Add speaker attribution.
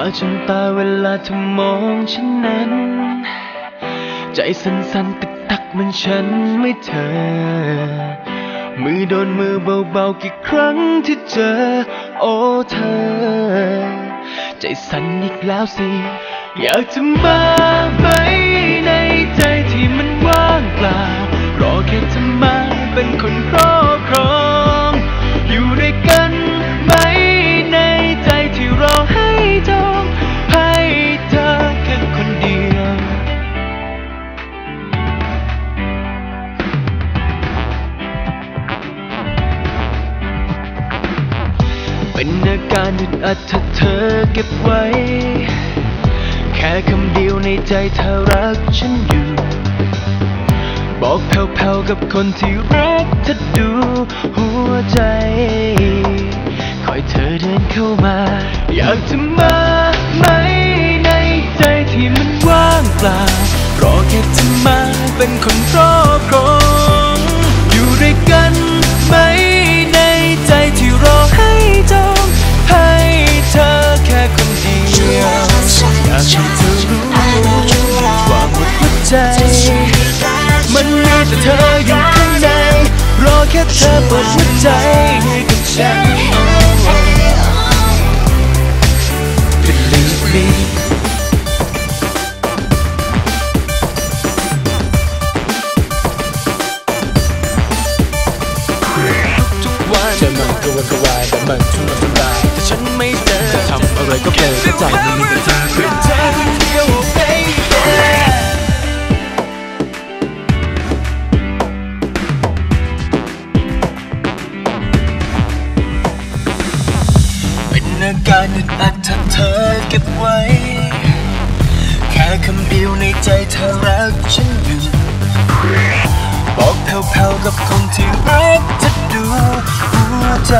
Speaker 1: ตาจนตาเวลาเธอมองฉันนั้น ใจสั่นๆตึกตักมันฉันไม่เธอ มือโดนมือเบาๆกี่ครั้งที่เจอ โอ้เธอ ใจสั่นอีกแล้วสิ อยากจะมาไห เป็นอาการอึดอัดถ้าเธอเก็บไว้ แค่คำเดียวในใจเธอรักฉันอยู่ บอกแผ่วๆกับคนที่รักเธอดูหัวใจ คอยเธอเดินเข้ามา อยากจะมาไหมในใจที่มันว่างเปล่า รอแค่เธอมาเป็นคนรอ เธออยู่ข้างใน รอแค่เธอเปิดหัวใจให้กับฉัน Believe me ทุกวัน
Speaker 2: เชื่อมันกระวนกระวายแต่มันทุรนทุราย
Speaker 1: แต่ฉันไม่เจอ
Speaker 2: จะทำอะไรก็เพลินแต่ใจมันมีแต่เธอา
Speaker 1: การอึดอัดถ้าเธอเก็บไว้ แค่คำเดียวในใจเธอรักฉันอยู่ บอกแผ่วๆกับคนที่รักเธอดูหัวใจ